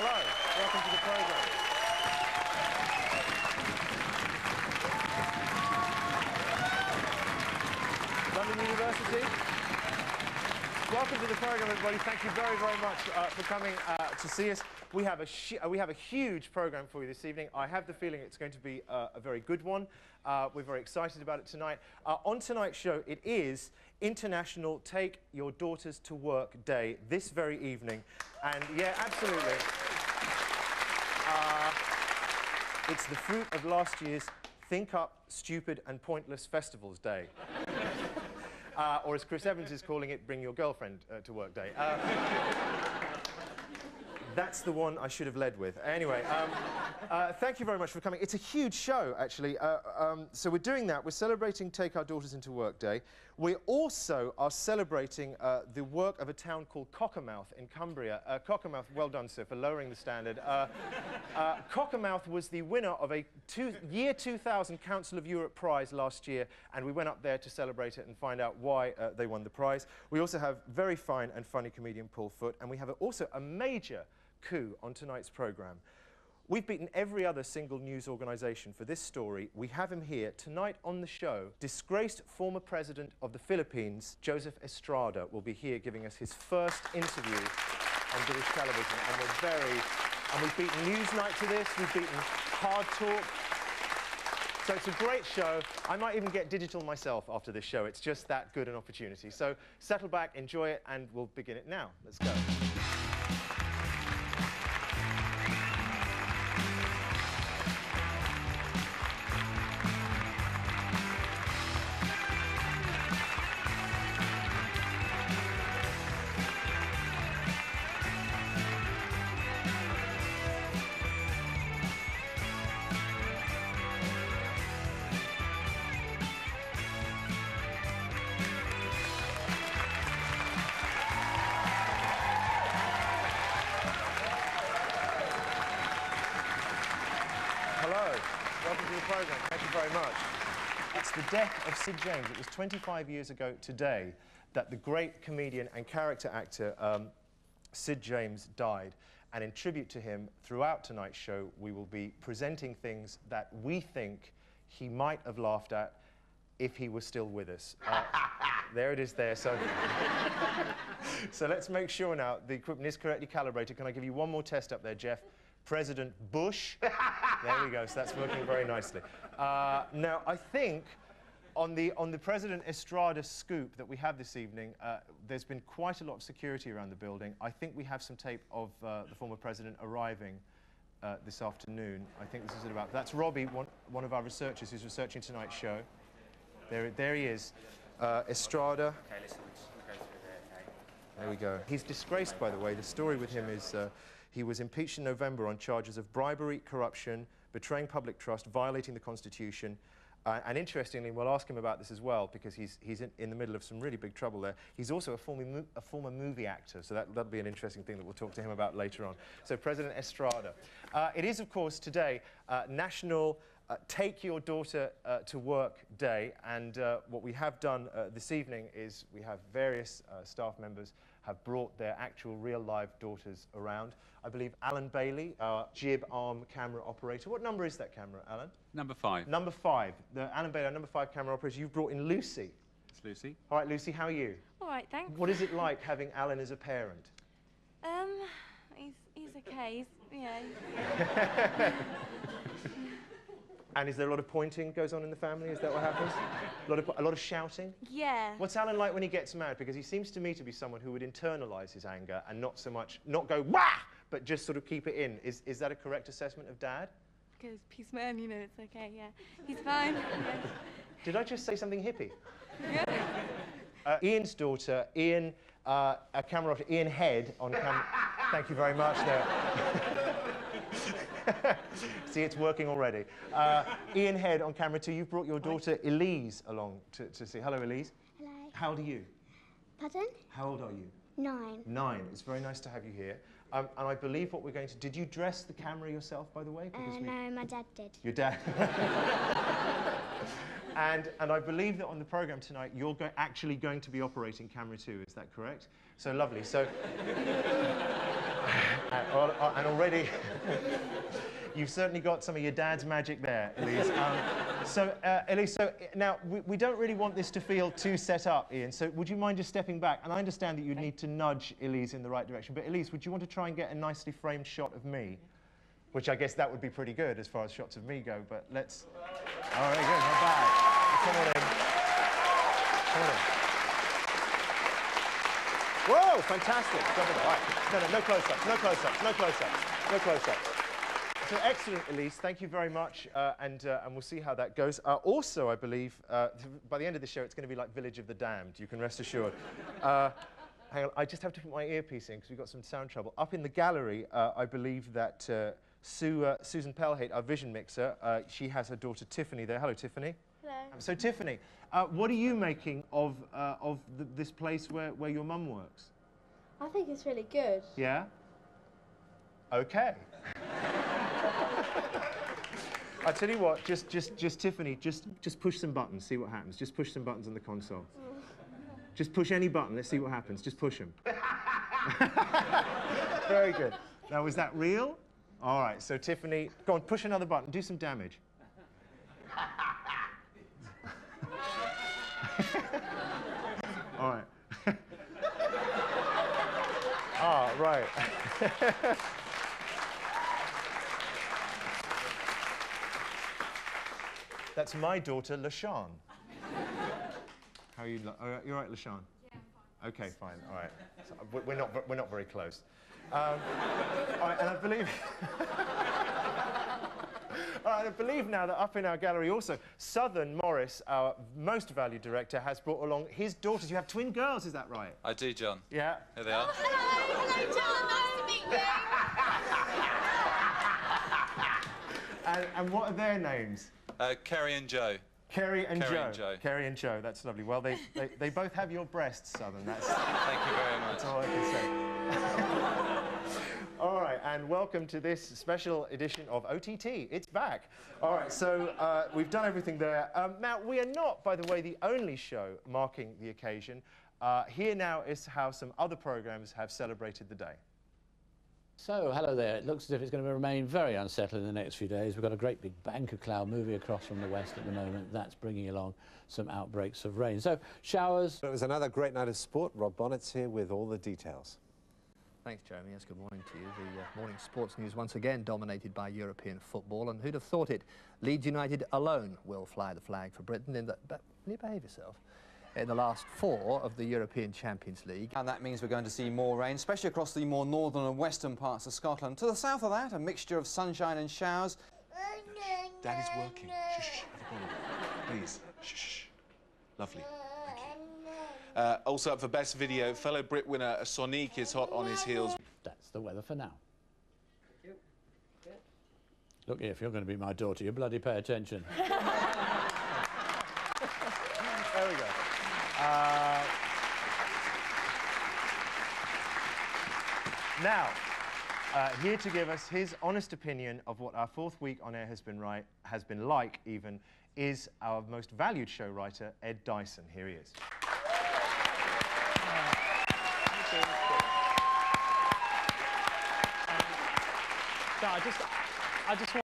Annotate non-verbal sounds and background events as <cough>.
Hello, welcome to the programme. London University. Welcome to the program, everybody. Thank you very, very much uh, for coming uh, to see us. We have a uh, we have a huge program for you this evening. I have the feeling it's going to be uh, a very good one. Uh, we're very excited about it tonight. Uh, on tonight's show, it is International Take Your Daughters to Work Day this very evening, and yeah, absolutely. Uh, it's the fruit of last year's Think Up, Stupid and Pointless Festivals Day. <laughs> Uh, or as Chris Evans is calling it, bring your girlfriend uh, to work day. Uh, that's the one I should have led with. Anyway, um, uh, thank you very much for coming. It's a huge show, actually. Uh, um, so we're doing that. We're celebrating Take Our Daughters into Work Day. We also are celebrating uh, the work of a town called Cockermouth in Cumbria. Uh, Cockermouth, well done, sir, for lowering the standard. Uh, uh, Cockermouth was the winner of a two, year 2000 Council of Europe prize last year, and we went up there to celebrate it and find out why uh, they won the prize. We also have very fine and funny comedian Paul Foot, and we have also a major coup on tonight's programme. We've beaten every other single news organisation for this story. We have him here tonight on the show. Disgraced former president of the Philippines, Joseph Estrada, will be here giving us his first interview on British television. And we're very. And we've beaten Newsnight to this, we've beaten Hard Talk. So it's a great show. I might even get digital myself after this show. It's just that good an opportunity. So settle back, enjoy it, and we'll begin it now. Let's go. To the programme. Thank you very much. It's the death of Sid James. It was 25 years ago today that the great comedian and character actor um, Sid James died. And in tribute to him, throughout tonight's show, we will be presenting things that we think he might have laughed at if he was still with us. Uh, there it is there. So, <laughs> so let's make sure now the equipment is correctly calibrated. Can I give you one more test up there, Jeff? President Bush. <laughs> there we go. So that's working very nicely. Uh, now, I think on the, on the President Estrada scoop that we have this evening, uh, there's been quite a lot of security around the building. I think we have some tape of uh, the former president arriving uh, this afternoon. I think this is at about. That's Robbie, one, one of our researchers who's researching tonight's show. There, there he is. Uh, Estrada. Okay, listen, go through there, okay? There we go. He's disgraced, by the way. The story with him is uh, he was impeached in November on charges of bribery, corruption, betraying public trust, violating the Constitution. Uh, and interestingly, we'll ask him about this as well because he's, he's in, in the middle of some really big trouble there. He's also a former, a former movie actor, so that, that'll be an interesting thing that we'll talk to him about later on. So, President Estrada. Uh, it is, of course, today uh, National uh, Take Your Daughter uh, to Work Day. And uh, what we have done uh, this evening is we have various uh, staff members have brought their actual real live daughters around. I believe Alan Bailey, our jib arm camera operator. What number is that camera, Alan? Number five. Number five. The Alan Bailey, our number five camera operator. You've brought in Lucy. It's Lucy. All right, Lucy, how are you? All right, thanks. What is it like having Alan as a parent? Um, he's he's okay. He's, yeah. <laughs> And is there a lot of pointing goes on in the family? Is that what happens? a, lot of, a lot of shouting? Yeah. What's Alan like when he gets mad? Because he seems to me to be someone who would internalise his anger and not so much, not go wah, but just sort of keep it in. Is, is that a correct assessment of dad? Because peace man, you know, it's okay. Yeah. He's fine. yeah. Did I just say something hippie? <laughs> Uh, Ian's daughter, Ian, uh, a camera operator, Ian Head on camera. Thank you very much there. <laughs> <laughs> See, it's working already. Uh, Ian Head on camera two. You've brought your daughter Elise along to, to see. Hello, Elise. Hello. How old are you? Pardon? How old are you? Nine. Nine. It's very nice to have you here. Um, and I believe what we're going to. Did you dress the camera yourself, by the way? Uh, we- no, my dad did. Your dad. <laughs> and, and I believe that on the program tonight, you're go- actually going to be operating camera two. Is that correct? So lovely. So. And, uh, and already, <laughs> you've certainly got some of your dad's magic there, Elise. Um, so, uh, Elise, so now we, we don't really want this to feel too set up, Ian. So, would you mind just stepping back? And I understand that you'd need to nudge Elise in the right direction. But, Elise, would you want to try and get a nicely framed shot of me? Which I guess that would be pretty good as far as shots of me go. But let's. All right, good, not bad. Come on in. Come on in. Whoa, fantastic. Right. No, no, no close-ups, no close-ups, no close-ups, no close-ups. So excellent, Elise. Thank you very much, uh, and uh, and we'll see how that goes. Uh, also, I believe uh, by the end of the show, it's going to be like Village of the Damned. You can rest assured. <laughs> Uh, hang on, I just have to put my earpiece in because we've got some sound trouble. Up in the gallery, uh, I believe that Sue, Susan Pelhate, our vision mixer, she has her daughter Tiffany there. Hello, Tiffany. Hello. So, Tiffany, uh, what are you making of uh, of th- this place where, where your mum works? I think it's really good. Yeah? Okay. I tell you what, just, just, just Tiffany, just, just push some buttons, see what happens. Just push some buttons on the console. Just push any button, let's see what happens. Just push them. <laughs> Very good. Now, was that real? All right, so Tiffany, go on, push another button, do some damage. All right. Ah, right. <laughs> That's my daughter, LaShawn. How are you? Lo- all right, you're right, LaShawn? Yeah, fine. Okay, fine, all right. So, we- we're, not, we're not very close. Um, all right, and I believe... <laughs> All right, I believe now that up in our gallery also, Southern Morris, our most valued director, has brought along his daughters. You have twin girls, is that right? I do, John. Yeah. Here they are. Hello, <laughs> hello, John. Nice to meet you. <laughs> And, and what are their names? Uh, Kerry and Joe. Kerry and Kerry Joe. and Joe. Kerry and Joe. That's lovely. Well, they, they, they both have your breasts, Southern. That's, <laughs> Thank you very much. that's all I can say. All right, and welcome to this special edition of OTT. It's back. All right, so uh, we've done everything there. Um, now, we are not, by the way, the only show marking the occasion. Uh, here now is how some other programs have celebrated the day. So, hello there. It looks as if it's going to remain very unsettled in the next few days. We've got a great big bank of cloud moving across from the west at the moment. That's bringing along some outbreaks of rain. So, showers. It was another great night of sport. Rob Bonnet's here with all the details. Thanks, Jeremy. Yes, good morning to you. The uh, morning sports news once again dominated by European football, and who'd have thought it? Leeds United alone will fly the flag for Britain in the. But, will you behave yourself? In the last four of the European Champions League. And that means we're going to see more rain, especially across the more northern and western parts of Scotland. To the south of that, a mixture of sunshine and showers. Daddy's working. Shh, shh, have a bottle. Please. Shh, shh. Lovely. Thank you. Uh, also up for best video, fellow Brit winner Sonique is hot on his heels. That's the weather for now. Look here, if you're going to be my daughter, you bloody pay attention. <laughs> There we go. Uh, now, uh, here to give us his honest opinion of what our fourth week on air has been right, has been like even, is our most valued show writer, Ed Dyson. Here he is. No, I just, I just